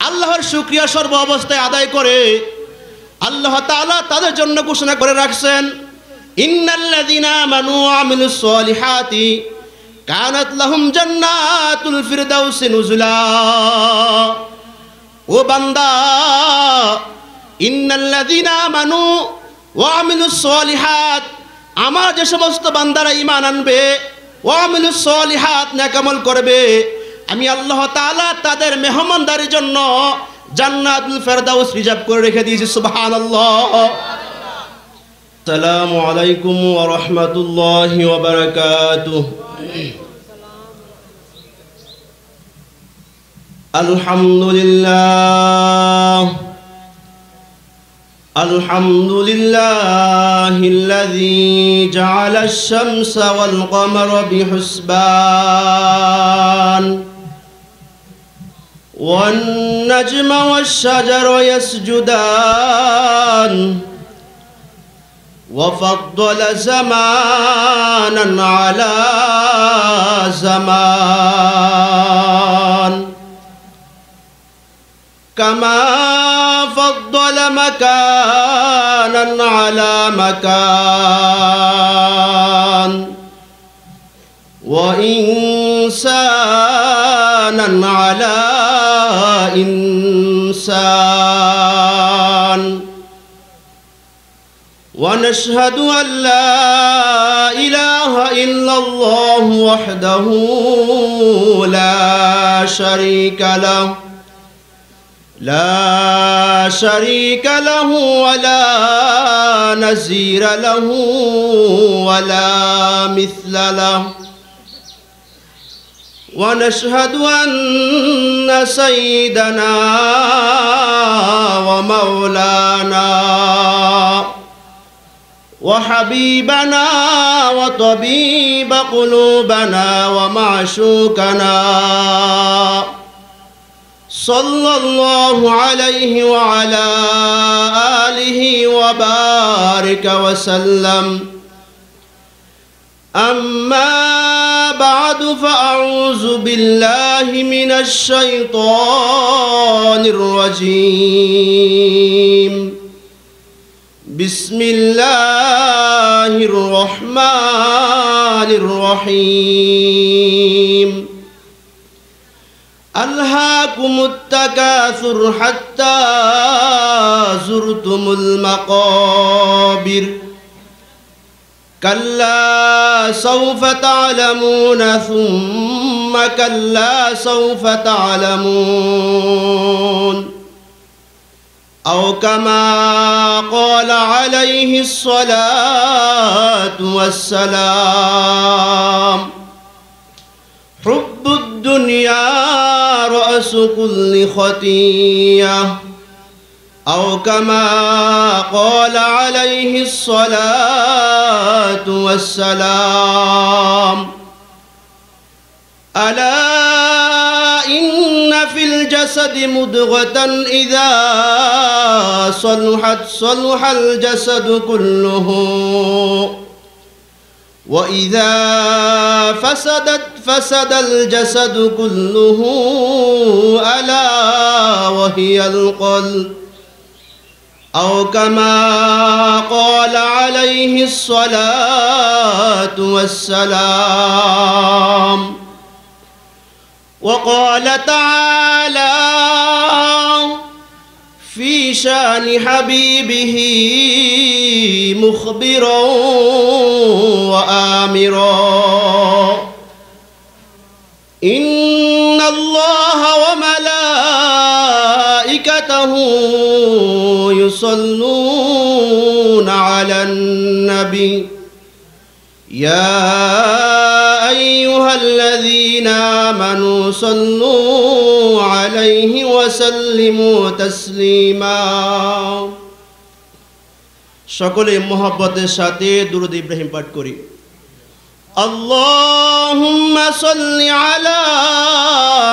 আল্লাহর শুক্রিয়া সর্ব অবস্থায় আদায় করে আল্লাহ তাআলা তাদের জন্য ঘোষণা করে রাখছেন ও বান্দা আমার যে সমস্ত বান্দারা ঈমান আনবে, ওয়া আমিলুস সলিহাত, নেকামল করবে। আমি আল্লাহ তাআলা তাদের মেহমানদারির জন্য জান্নাতুল ফেরদাউস রিজার্ভ করে রেখে দিয়েছি সুবহানাল্লাহ আসসালামু আলাইকুম ওয়া রাহমাতুল্লাহি ওয়া বারাকাতুহু الحمد لله الحمد لله الذي جعل الشمس والقمر بحسبان والنجم والشجر يسجدان وفضل زمانا على زمان. كما فضل مكانا على مكان وإنسانا على إنسان. ونشهد أن لا إله إلا الله وحده لا شريك له لا شريك له ولا نزير له ولا مثل له. ونشهد أن سيدنا ومولانا وحبيبنا وطبيب قلوبنا ومعشوقنا صلى الله عليه وعلى آله وبارك وسلم أما بعد فأعوذ بالله من الشيطان الرجيم. بسم الله الرحمن الرحيم. ألهاكم التكاثر حتى زرتم المقابر. كلا سوف تعلمون ثم كلا سوف تعلمون أو كما قال عليه الصلاة والسلام حب الدنيا رأس كل خطيئة أو كما قال عليه الصلاة والسلام ألا إن في الجسد مضغة إذا صلحت صلح الجسد كله. وإذا فسدت فسد الجسد كله ألا وهي القلب. أو كما قال عليه الصلاة والسلام. وقال تعالى في شأن حبيبه مخبرا وآمرا. إن يصلون على النبي يا أيها الذين آمنوا صلوا عليه وسلموا تسليما সকলে মোহাব্বতের সাথে দুরুদ ইব্রাহিম পাঠ করি اللهم صل على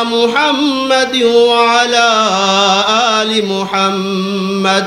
محمد وعلى آل محمد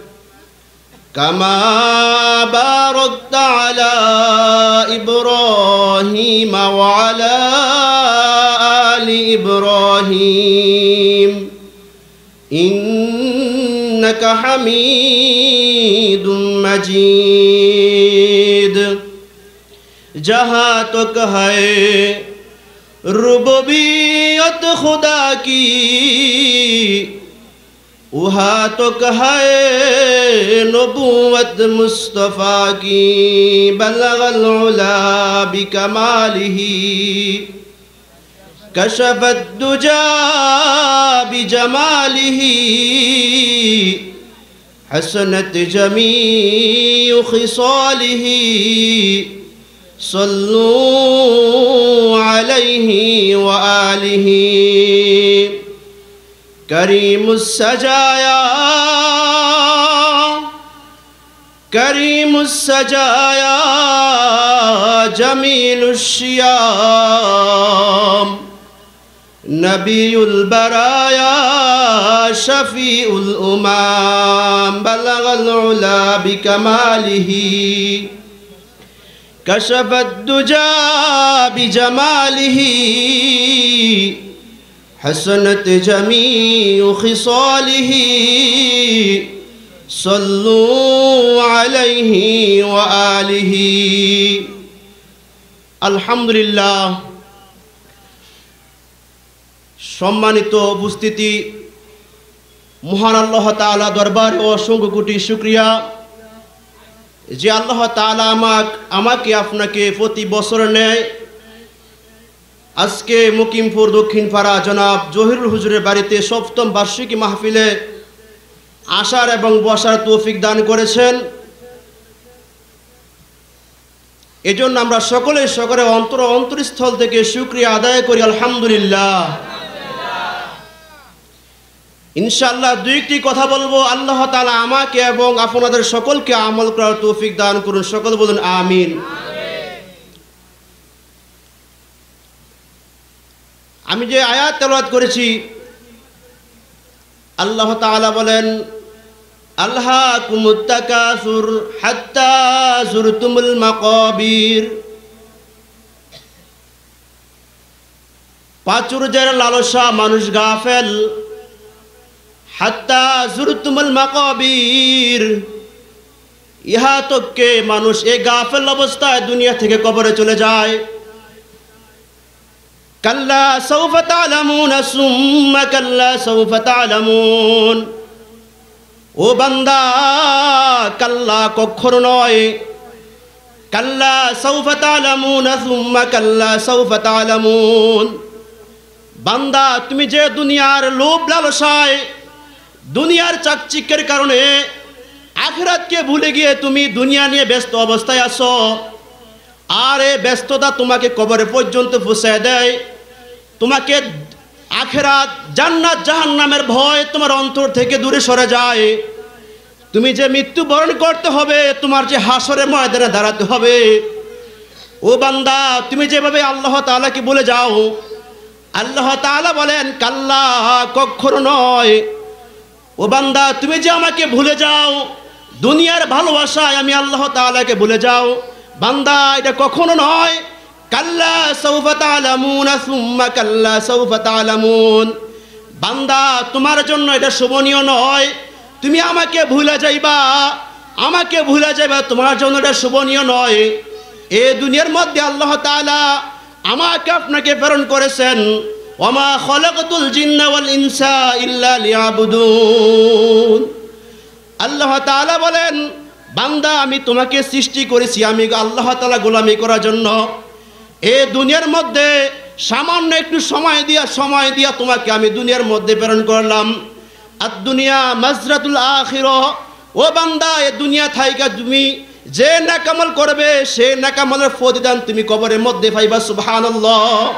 كما باركت على إبراهيم وعلى آل إبراهيم. إنك حميد مجيد. جہاں تک ہے ربوبیت خدا کی وہاں تک ہے نبوت مصطفیٰ کی بلغ العلا بکمالہ كشف الدجى بجماله. حسنت جميع خصاله. صلوا عليه وآله. كريم السجايا كريم السجايا جميل الشيام. نبي البرايا شفيع الأمام. بلغ العلا بكماله. كشف الدجى بجماله. حسنت جميع خصاله. صلوا عليه وآله الحمد لله সম্মানিত উপস্থিতি মহান আল্লাহ তাআলা দরবারে অসংখ্য কোটি শুক্রিয়া যে আল্লাহ তাআলা আমাক আমাকে আপনাকে প্রতি বছর নেয় আজকে মুকিমপুর দক্ষিণ পাড়া জনাব জহিরুল হুজুরের বাড়িতে সপ্তম বার্ষিকী মাহফিলে আসার এবং বসার তৌফিক দান করেছেন। এজন্য আমরা সকলে সকলে অন্তর অন্তরস্থল থেকে শুক্রিয়া আদায় করি, আলহামদুলিল্লাহ। ইনশাআল্লাহ দুই একটি কথা বলব, আল্লাহ তাআলা আমাকে এবং আপনাদের সকলকে আমল করার তৌফিক দান করুন, সকল বলুন আমিন। আমি যে আয়াত তেলাওয়াত করেছি আল্লাহ তাআলা বলেন আল্লাহ লালসা মানুষ গাফেল, হাত্তা মাকাবির। ইহা তোকে মানুষ এই গাফেল অবস্থায় দুনিয়া থেকে কবরে চলে যায়। কাল্লা সৌফ তালামুন সুম্মা কাল্লা সৌফ ও বান্দা, কাল্লা কক্ষর নয়। কাল্লা সৌফ তালামুন সুম্মা কাল্লা সৌফ বান্দা, তুমি যে দুনিয়ার লোভ লালসায়, দুনিয়ার চাকচিক্যের কারণে আখরাতকে ভুলে গিয়ে তুমি দুনিয়া নিয়ে ব্যস্ত অবস্থায় আছো, আর এ ব্যস্ততা তোমাকে কবরে পর্যন্ত ফুসায় দেয়। তোমাকে আখেরাত জান্নাত জাহান্নামের ভয় তোমার অন্তর থেকে দূরে সরে যায়। তুমি যে মৃত্যু বরণ করতে হবে, তোমার যে হাসরে ময়দানে দাঁড়াতে হবে। ও বান্দা, তুমি যেভাবে আল্লাহ তাআলাকে বলে যাও, আল্লাহ তাআলা বলেন, কাল্লা কক্ষর নয়। ও বান্দা, তুমি যে আমাকে ভুলে যাও, দুনিয়ার ভালোবাসায় আমি আল্লাহ তাআলাকে ভুলে যাও। বান্দা, এটা কখনো নয়। কাল্লা সৌফা তালামুন সুম্মা কাল্লা সৌফা তালামুন বান্দা, তোমার জন্য এটা শোভনীয় নয়। তুমি আমাকে ভুলে যাইবা। আমাকে ভুলে যাইবা, তোমার জন্য এটা শোভনীয় নয়। এ দুনিয়ার মধ্যে আল্লাহ তাআলা আমাকে আপনাকে প্রেরণ করেছেন। ওমা খলাকতুল জিন্না ওয়াল ইনসা ইল্লা লিয়াবুদুন। আল্লাহ তাআলা বলেন, বান্দা, আমি তোমাকে সৃষ্টি করেছি, আমি আল্লাহ তাআলা গোলামি করার জন্য। এ দুনিয়ার মধ্যে সামান্য একটু সময় দিয়া সময় দিয়া তোমাকে আমি দুনিয়ার মধ্যে প্রেরণ করলাম। আর দুনিয়া মাজরাতুল আখির। ও বান্দা, এ দুনিয়া থাইকা তুমি যে নাকামল করবে, সে নাকামলের প্রতিদান তুমি কবরের মধ্যে পাইবা, সুবহানাল্লাহ।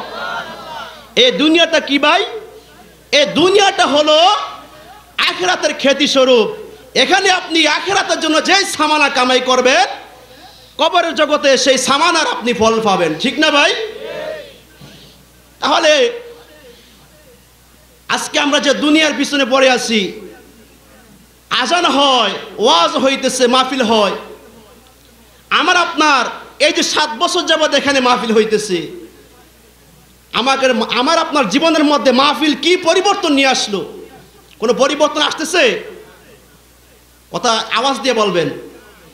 এ দুনিয়াটা কি ভাই? এ দুনিয়াটা হলো আখেরাতের খ্যাতি স্বরূপ এখানে আপনি আখেরাতের জন্য যে সামানা কামাই করবেন কবরের জগতে সেই সামানার আপনি ফল পাবেন, ঠিক না ভাই? তাহলে আজকে আমরা যে দুনিয়ার পিছনে পড়ে আছি, আজান হয়, ওয়াজ হইতেছে, মাহফিল হয়। আমার আপনার এই যে সাত বছর যাবৎ এখানে মাহফিল হইতেছে, আমাকে আমার আপনার জীবনের মধ্যে মাহফিল কি পরিবর্তন নিয়ে আসলো? কোনো পরিবর্তন আসতেছে? কথা আওয়াজ দিয়ে বলবেন।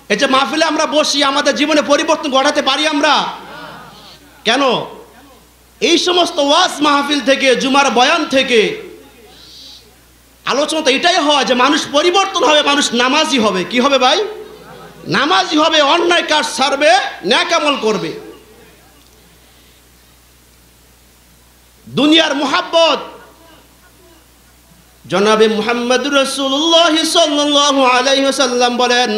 এই যে মাহফিলে আমরা বসি, আমাদের জীবনে পরিবর্তন ঘটাতে পারি আমরা? কেন? এই সমস্ত ওয়াজ মাহফিল থেকে, জুমার বয়ান থেকে আলোচনা তো এটাই হয় যে মানুষ পরিবর্তন হবে, মানুষ নামাজি হবে। কি হবে ভাই? নামাজি হবে, অন্যায় কাজ ছাড়বে ন্যাকামল করবে। দুনিয়ার মোহাব্বত। জনাবে মুহাম্মদ রসুল্লাহ ওয়াসাল্লাম বলেন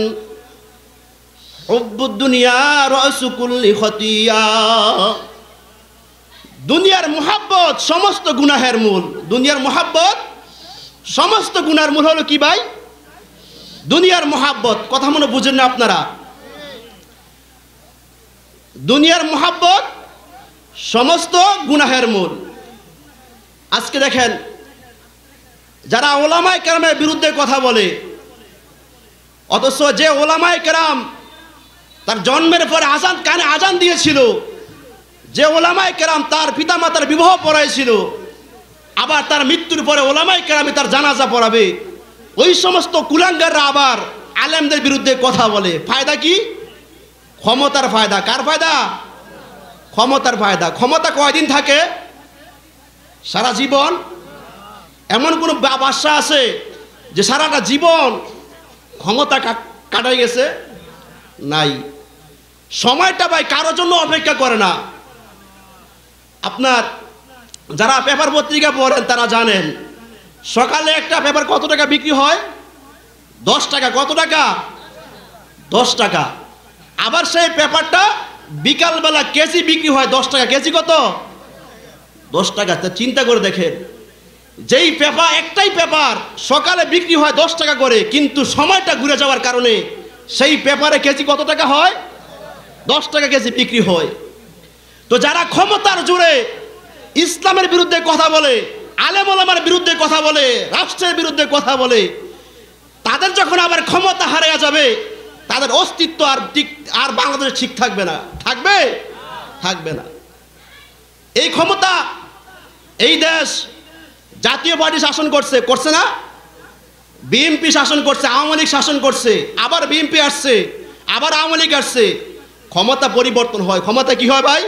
দুনিয়া দুনিয়ার মোহাব্বত সমস্ত গুনাহের মূল। দুনিয়ার মোহাব্বত সমস্ত গুনার মূল হলো কি ভাই? দুনিয়ার মোহাব্বত। কথা মনে বুঝেন না আপনারা। দুনিয়ার মোহাব্বত সমস্ত গুনাহের মূল। আজকে দেখেন, যারা ওলামায় কেরামের বিরুদ্ধে কথা বলে, অথচ যে ওলামায় কেরাম তার জন্মের পরে আজান কানে আজান দিয়েছিল। যে ওলামায় কেরাম তার পিতামাতার বিবাহ পড়াইছিল, আবার তার মৃত্যুর পরে ওলামায় কেরামে তার জানাজা পড়াবে। ওই সমস্ত কুলাঙ্গাররা আবার আলেমদের বিরুদ্ধে কথা বলে। ফায়দা কি? ক্ষমতার ফায়দা। কার ফায়দা? ক্ষমতার ফায়দা। ক্ষমতা কয়দিন থাকে? সারা জীবন? এমন কোনো বা- বাদশা আছে যে সারাটা জীবন ক্ষমতা কাটাই গেছে? নাই। সময়টা ভাই কারোর জন্য অপেক্ষা করে না। আপনার যারা পেপার পত্রিকা পড়েন তারা জানেন, সকালে একটা পেপার কত টাকা বিক্রি হয়? দশ টাকা। কত টাকা? দশ টাকা। আবার সেই পেপারটা বিকালবেলা কেজি বিক্রি হয় দশ টাকা। কেজি কত? দশ টাকা। তা চিন্তা করে দেখেন, যেই পেপার, একটাই পেপার সকালে বিক্রি হয় দশ টাকা করে, কিন্তু সময়টা ঘুরে যাওয়ার কারণে সেই পেপারে কেজি কত টাকা হয়? দশ টাকা কেজি বিক্রি হয়। তো যারা ক্ষমতার জুড়ে ইসলামের বিরুদ্ধে কথা বলে, আলেম ওলামার বিরুদ্ধে কথা বলে, রাষ্ট্রের বিরুদ্ধে কথা বলে, তাদের যখন আবার ক্ষমতা হারিয়ে যাবে, তাদের অস্তিত্ব আর ঠিক আর বাংলাদেশে ঠিক থাকবে না। থাকবে? থাকবে না। এই ক্ষমতা এই দেশ জাতীয় পার্টি শাসন করছে করছে না? বিএনপি শাসন করছে, আওয়ামী লীগ শাসন করছে, আবার বিএনপি আসছে, আবার আওয়ামী লীগ আসছে। ক্ষমতা পরিবর্তন হয়। ক্ষমতা কি হয় ভাই?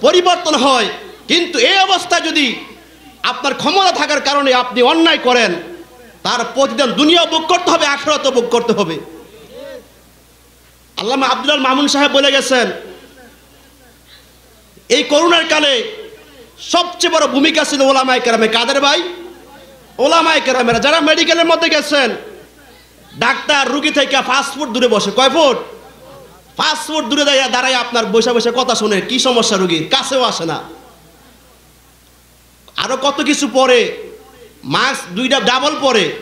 পরিবর্তন হয়। কিন্তু এই অবস্থায় যদি আপনার ক্ষমতা থাকার কারণে আপনি অন্যায় করেন, তার প্রতিদান দুনিয়া বুক করতে হবে, আখেরাতও বুক করতে হবে। আল্লামা আব্দুল মামুন সাহেব বলে গেছেন, এই করোনার কালে সবচেয়ে বড় ভূমিকা ছিল ওলামায় কেরামে। কাদের ভাই? ওলামায় কেরামেরা। যারা মেডিকেলের মধ্যে গেছেন, ডাক্তার, রুগী থেকে পাঁচ ফুট দূরে বসে। কয় ফুট পাঁচ দূরে দাঁড়িয়ে দাঁড়ায় আপনার বসে বসে কথা শুনে, কি সমস্যা রুগীর কাছেও আসে না। আরও কত কিছু পরে মাস্ক দুইটা ডাবল পরে।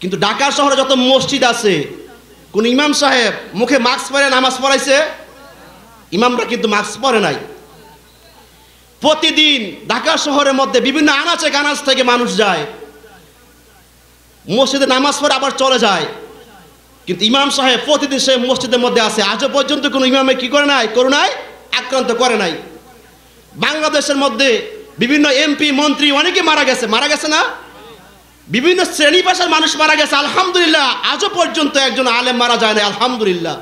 কিন্তু ঢাকা শহরে যত মসজিদ আছে, কোন ইমাম সাহেব মুখে মাস্ক পরে নামাজ পড়াইছে? ইমামরা কিন্তু মাস্ক পরে নাই। প্রতিদিন ঢাকা শহরের মধ্যে বিভিন্ন আনাচে কানাচ থেকে মানুষ যায়। মসজিদে নামাজ পড়ে আবার চলে যায়। কিন্তু ইমাম সাহেব প্রতিদিন সে মসজিদের মধ্যে আছে। আজও পর্যন্ত কোনো ইমামে কি করে নাই? করুণায় আক্রান্ত করে নাই। বাংলাদেশের মধ্যে বিভিন্ন এমপি মন্ত্রী অনেকে মারা গেছে। মারা গেছে না? বিভিন্ন শ্রেণি পেশার মানুষ মারা গেছে। আলহামদুলিল্লাহ আজও পর্যন্ত একজন আলেম মারা যায় না আলহামদুলিল্লাহ।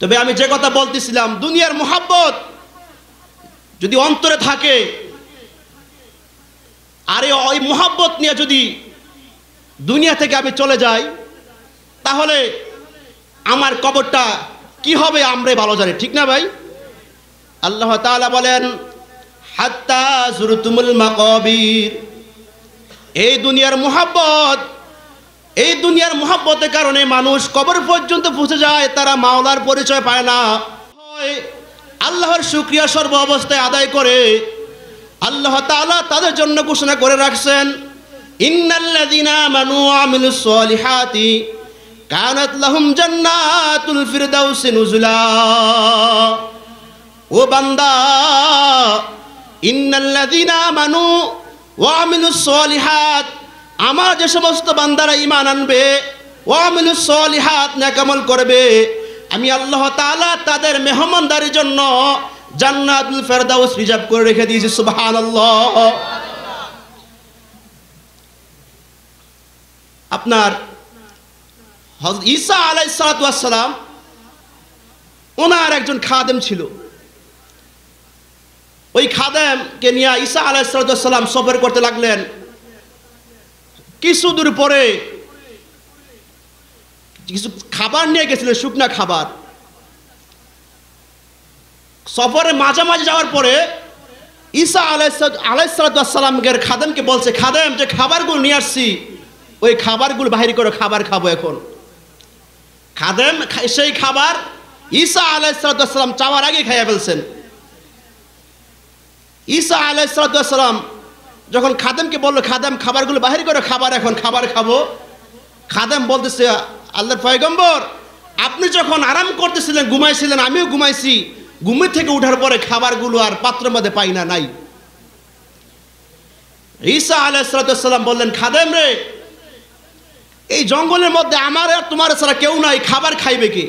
তবে আমি যে কথা বলতেছিলাম, দুনিয়ার মোহাব্বত যদি অন্তরে থাকে, আর ওই মোহাব্বত নিয়ে যদি দুনিয়া থেকে আমি চলে যাই তাহলে আমার কবরটা কি হবে আমরাই ভালো জানি, ঠিক না ভাই? আল্লাহ তাআলা বলেন, হাত্তা জুরতুমুল মাকাবির। এই দুনিয়ার মোহাব্বত, এই দুনিয়ার মোহাব্বতের কারণে মানুষ কবর পর্যন্ত পৌঁছে যায়, তারা মাওলার পরিচয় পায় না। আল্লাহর শুক্রিয়া সর্ব অবস্থায় আদায় করে, আল্লাহ তাআলা তাদের জন্য ঘোষণা করে রাখছেন, ইন্নাল্লাযীনা আমানু ওয়া আমিলুস সলিহাতি। কানাত লাহুম জান্নাতুল ফিরদাউসি নুজুলা। ও বান্দা, ইন্নাল্লাযীনা আমানু ওয়া আমিলুস সলিহাত, আমার যে সমস্ত বান্দারা ঈমান আনবে ওয়া আমিলুস সলিহাত নেকামল করবে, আমি আল্লাহ তাআলা তাদের মেহমানদারির জন্য জান্নাতুল ফেরদাউস রিজার্ভ করে রেখে দিয়েছি, সুবহানাল্লাহ। আপনার হযরত ঈসা আলাইহিস সালাম, ওনার একজন খাদেম ছিল। ওই খাদেমকে নিয়ে ঈসা আলাইসালাম সফর করতে লাগলেন। কিছু দূর পরে কিছু খাবার নিয়ে গেছিলেন, শুকনা খাবার। সফরে মাঝামাঝি যাওয়ার পরে ঈসা আলাইসালামের খাদেমকে বলছে, খাদেম, যে খাবারগুলো নিয়ে আসছি, ওই খাবারগুলো বাহির করে, খাবার খাব এখন। খাদেম সেই খাবার ঈসা আলাইসালাম চাওয়ার আগে খাইয়া ফেলছেন। ঈসা আলাইসালাম যখন খাদেমকে বলল, খাদেম, খাবারগুলো বাহির করে, খাবার এখন, খাবার খাব। খাদেম বলতেছে, আল্লাহর পয়গম্বর, আপনি যখন আরাম করতেছিলেন, ঘুমাইছিলেন, আমিও ঘুমাইছি। ঘুমে থেকে উঠার পরে খাবারগুলো আর পাত্রের মধ্যে পাই না, নাই। ঈসা আলাইসালাম বললেন, খাদেম রে এই জঙ্গলের মধ্যে আমার আর তোমার ছাড়া কেউ নাই, খাবার খাইবে কে?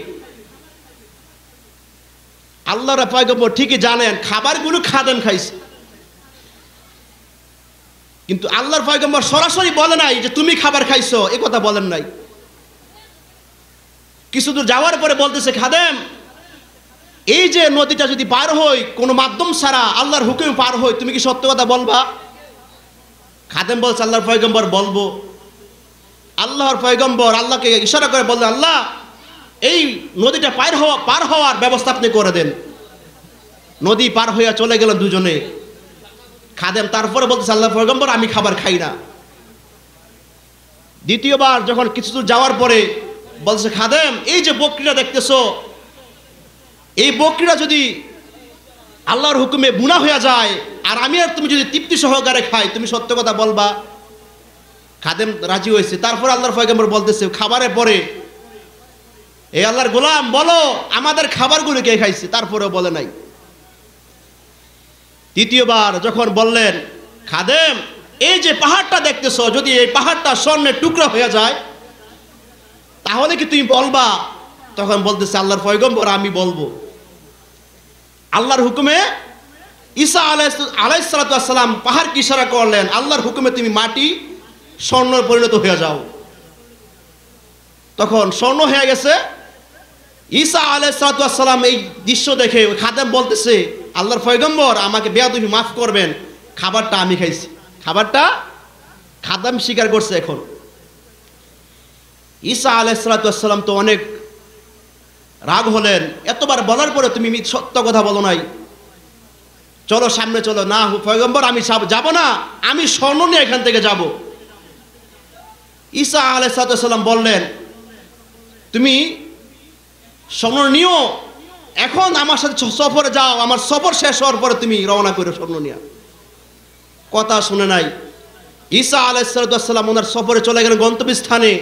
আল্লাহর পয়গম্বর ঠিকই জানেন, খাবারগুলো খাদেম খাইছে। কিন্তু আল্লাহর পয়গম্বর সরাসরি বলে নাই যে তুমি খাবার খাইছো, এ কথা বলেন নাই। কিছু দূর যাওয়ার পরে বলতেছে, খাদেম, এই যে নদীটা যদি পার হই, কোনো মাধ্যম ছাড়া আল্লাহর হুকুমে পার হই, তুমি কি সত্য কথা বলবা? খাদেম বলছে, আল্লাহর পয়গম্বর, বলব। আল্লাহর পয়গম্বর আল্লাহকে ইশারা করে বললেন, আল্লাহ, এই নদীটা পার হওয়া, পার হওয়ার ব্যবস্থা আপনি করে দেন। নদী পার হইয়া চলে গেলেন দুজনে। খাদেম তারপরে বলতেছে আল্লাহ পয়গম্বর, আমি খাবার খাই না। দ্বিতীয়বার যখন কিছু দূর যাওয়ার পরে বলছে, খাদেম, এই যে বকরিটা দেখতেছো, এই বকরিটা যদি আল্লাহর হুকুমে বুনা হয়ে যায়, আর আমি আর তুমি যদি তৃপ্তি সহকারে খাই, তুমি সত্য কথা বলবা? খাদেম রাজি হয়েছে। তারপর আল্লাহর পয়গম্বর বলতেছে, খাবারে পরে। এই আল্লাহর গোলাম, বলো, আমাদের খাবারগুলো কে খাইছে? তারপরেও বলে নাই। তৃতীয়বার যখন বললেন, খাদেম, এই যে পাহাড়টা দেখতেছো, যদি এই পাহাড়টা স্বর্ণের টুকরা হয়ে যায়, তাহলে কি তুমি বলবা? তখন বলতেছে আল্লাহর পয়গম্বর, আমি বলব। আল্লাহর হুকুমে ঈসা আলাই আলাইসালাম পাহাড় কি ইশারা করলেন, আল্লাহর হুকুমে তুমি মাটি স্বর্ণ পরিণত হয়ে যাও। তখন স্বর্ণ হয়ে গেছে। ঈসা আলাইসালাম এই দৃশ্য দেখে খাদেম বলতেছে, আল্লাহর ফয়গম্বর আমাকে বেয়াদবি মাফ করবেন। খাবারটা আমি খাইছি। খাবারটা খাদাম স্বীকার করছে এখন। ঈসা আলাইসালাম তো অনেক রাগ হলেন। এতবার বলার পরে তুমি সত্য কথা বলো নাই। চলো সামনে চলো। না হু, পয়গম্বর, আমি যাব না। আমি স্বর্ণ নিয়ে এখান থেকে যাব। ঈসা আলাইসালাম বললেন, তুমি স্বর্ণ এখন আমার সাথে সফরে যাও, আমার সফর শেষ হওয়ার পরে তুমি রওনা করো স্বর্ণ নিয়ে। কথা শুনে নাই। ঈসা আলাইসালাম ওনার সফরে চলে গেলেন গন্তব্যস্থানে।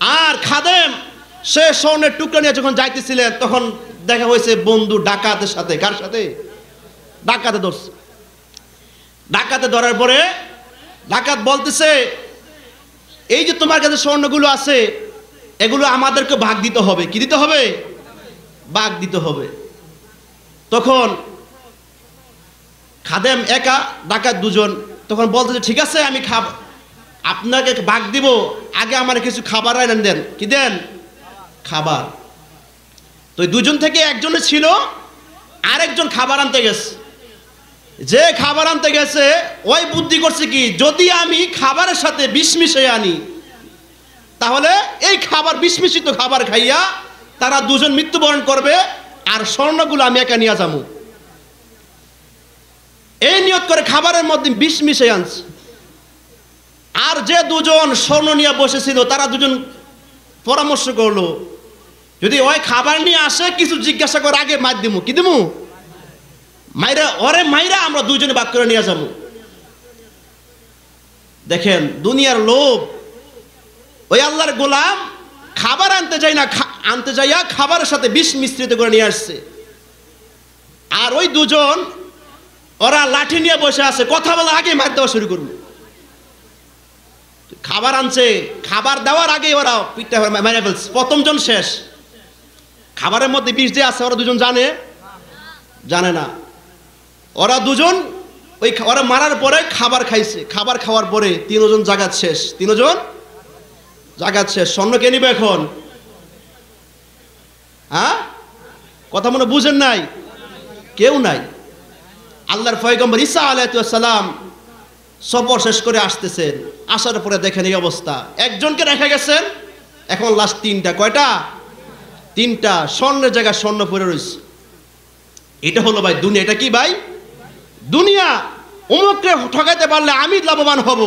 আর খাদেম, সে স্বর্ণের টুকরা নিয়ে যখন যাইতেছিলেন, তখন দেখা হয়েছে বন্ধু ডাকাতের সাথে। কার সাথে? ডাকাতে ধরছে। ডাকাতে ধরার পরে ডাকাত বলতেছে এই যে তোমার কাছে স্বর্ণগুলো আছে, এগুলো আমাদেরকে ভাগ দিতে হবে। কি দিতে হবে? ভাগ দিতে হবে। তখন খাদেম একা, ডাকাত দুজন তখন বলতেছে ঠিক আছে, আমি খাব আপনাকে ভাগ দিব, আগে আমার কিছু খাবার এনে দেন। কি দেন? খাবার। তো দুজন থেকে একজনে ছিল, আরেকজন খাবার আনতে গেছে। যে খাবার আনতে গেছে, ওই বুদ্ধি করছে কি, যদি আমি খাবারের সাথে বিষ আনি, তাহলে এই খাবার বিষ খাবার খাইয়া তারা দুজন মৃত্যুবরণ করবে আর স্বর্ণগুলো আমি একা নিয়ে যাব। এই নিয়ত করে খাবারের মধ্যে বিষ মিশে আনছে। আর যে দুজন স্বর্ণ নিয়ে বসেছিল, তারা দুজন পরামর্শ করল, যদি ওই খাবার নিয়ে আসে, কিছু জিজ্ঞাসা করে আগে মার দিমু। কি দিমু? মাইরা, ওরে মাইরা আমরা দুজনে বাক করে নিয়ে যাব। দেখেন, দুনিয়ার লোভ। ওই আল্লাহর গোলাম খাবার আনতে যাই না আনতে যাইয়া খাবারের সাথে বিষ মিশ্রিত করে নিয়ে আসছে। আর ওই দুজন, ওরা লাঠি নিয়ে বসে আছে, কথা বলা আগে মার দেওয়া শুরু করবে খাবার আনছে, খাবার দেওয়ার আগে ওরা পিঠটা মেরে ফেলছে। প্রথম জন শেষ। খাবারের মধ্যে বিষ দিয়ে আছে, ওরা দুজন জানে? জানে না। ওরা দুজন ওই ওরা মারার পরে খাবার খাইছে। খাবার খাওয়ার পরে তিনজন জাগাত শেষ। তিনজন জাগাত শেষ। স্বর্ণ কে নিবে এখন? হ্যাঁ? কথা মনে বুঝেন নাই? কেউ নাই। আল্লাহর ফয়গম্বর ঈসা আলাইসালাম সফর শেষ করে আসতেছেন। আসার পরে দেখেন এই অবস্থা। একজনকে রেখে গেছেন। এখন লাস্ট তিনটা। কয়টা? তিনটা। স্বর্ণের জায়গায় স্বর্ণ পরে রয়েছে। এটা হলো ভাই দুনিয়া। এটা কি ভাই? দুনিয়া অমুককে ঠকাইতে পারলে আমি লাভবান হব।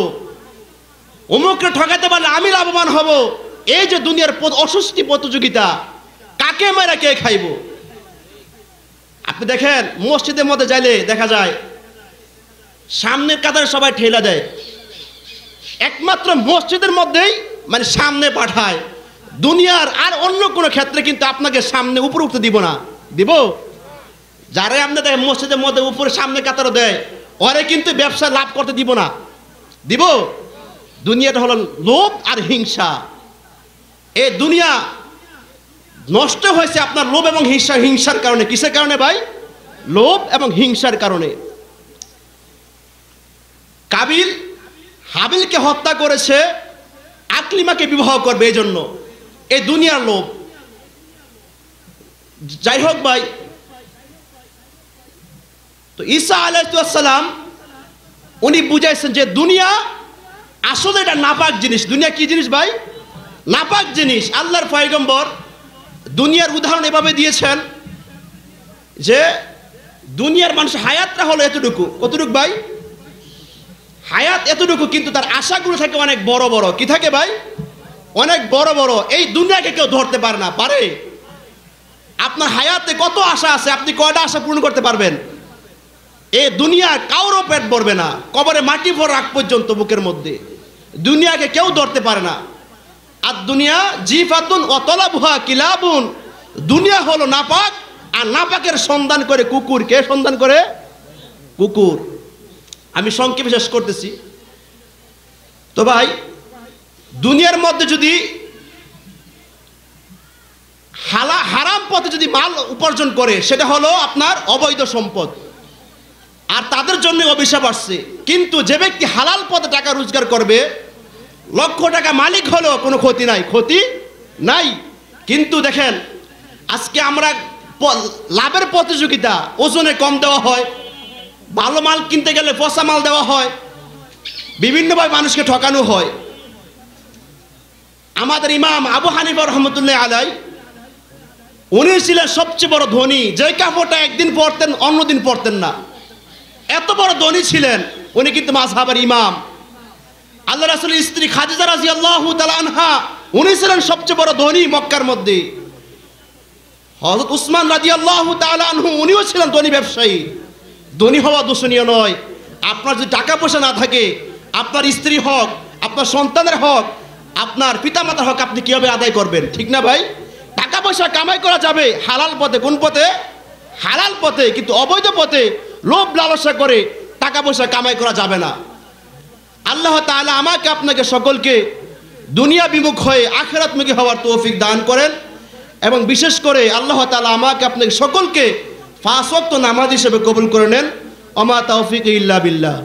অমুককে ঠকাইতে পারলে আমি লাভবান হব। এই যে দুনিয়ার অস্বস্তি প্রতিযোগিতা, কাকে মেরা কে খাইব? আপনি দেখেন, মসজিদের মধ্যে যাইলে দেখা যায়, সামনের কাতারে সবাই ঠেলা দেয়। একমাত্র মসজিদের মধ্যেই মানে সামনে পাঠায়। দুনিয়ার আর অন্য কোনো ক্ষেত্রে কিন্তু আপনাকে সামনে উপরে উঠতে দিব না। দিব? যারা আপনি দেখেন মসজিদের মধ্যে উপরে সামনে কাতারও দেয়, ওরে কিন্তু ব্যবসা লাভ করতে দিব না। দিব? দুনিয়াটা হলো লোভ আর হিংসা। এ দুনিয়া নষ্ট হয়েছে আপনার লোভ এবং হিংসা, হিংসার কারণে। কিসের কারণে ভাই? লোভ এবং হিংসার কারণে। কাবিল হাবিলকে হত্যা করেছে, আকলিমাকে বিবাহ করবে এই জন্য এই দুনিয়ার লোভ। যাই হোক ভাই তো ঈসা আলাইসালাম উনি বুঝাইছেন যে দুনিয়া আসলে এটা নাপাক জিনিস। দুনিয়া কি জিনিস ভাই? নাপাক জিনিস। আল্লাহর পয়গম্বর দুনিয়ার উদাহরণ এভাবে দিয়েছেন যে দুনিয়ার মানুষ হায়াতটা হলো এতটুকু। কতটুকু ভাই? হায়াত এতটুকু, কিন্তু তার আশাগুলো থাকে অনেক বড় বড়। কি থাকে ভাই? অনেক বড় বড়। এই দুনিয়াকে কেউ ধরতে পারে না। পারে? আপনার হায়াতে কত আশা আছে? আপনি কয়টা আশা পূরণ করতে পারবেন? এ দুনিয়ার কারও পেট ভরবে না। কবরে মাটি ভর রাখ পর্যন্ত বুকের মধ্যে। দুনিয়াকে কেউ ধরতে পারে না। আর দুনিয়া জিফাতুন অতলা বুহা কিলাবুন। দুনিয়া হলো নাপাক, আর নাপাকের সন্ধান করে কুকুর। কে সন্ধান করে? কুকুর। আমি সংক্ষেপে শেষ করতেছি। তো ভাই, দুনিয়ার মধ্যে যদি হালা হারাম পথে যদি মাল উপার্জন করে, সেটা হলো আপনার অবৈধ সম্পদ। আর তাদের জন্য অভিশাপ আসছে। কিন্তু যে ব্যক্তি হালাল পথে টাকা রোজগার করবে, লক্ষ টাকা মালিক হলেও কোনো ক্ষতি নাই। ক্ষতি নাই। কিন্তু দেখেন, আজকে আমরা লাভের প্রতিযোগিতা, ওজনে কম দেওয়া হয়, ভালো মাল কিনতে গেলে পচা মাল দেওয়া হয়, বিভিন্নভাবে মানুষকে ঠকানো হয়। আমাদের ইমাম আবু হানিফা রহমতুল্লাহ আলাই, উনি ছিলেন সবচেয়ে বড় ধনী। যে কাপড়টা একদিন পরতেন, অন্যদিন পরতেন না। এত বড় ধনী ছিলেন, উনি কিন্তু মাঝহাবের ইমাম। আল্লাহ রাসুলের স্ত্রী খাদিজা রাজি আল্লাহ আনহা, উনি ছিলেন সবচেয়ে বড় ধনী মক্কার মধ্যে। হজরত উসমান রাজি আল্লাহ আনহু, উনিও ছিলেন ধনী ব্যবসায়ী। ধনী হওয়া দূষণীয় নয়। আপনার যদি টাকা পয়সা না থাকে, আপনার স্ত্রী হক, আপনার সন্তানের হক, আপনার পিতামাতার হক, আপনি কীভাবে আদায় করবেন? ঠিক না ভাই? টাকা পয়সা কামাই করা যাবে, হালাল পথে, কোন পথে? হালাল পথে, কিন্তু অবৈধ পথে লোভ, লালসা করে টাকা পয়সা কামাই করা যাবে না। আল্লাহ তাআলা আমাকে, আপনাকে সকলকে দুনিয়া বিমুখ হয়ে আখেরাতমুখী হওয়ার তৌফিক দান করেন এবং বিশেষ করে আল্লাহ তালা আমাকে, আপনাকে সকলকে ফাঁসক্ত নামাজ হিসেবে কবুল করে নেন। অমা তৌফিক ইল্লা বিল্লাহ।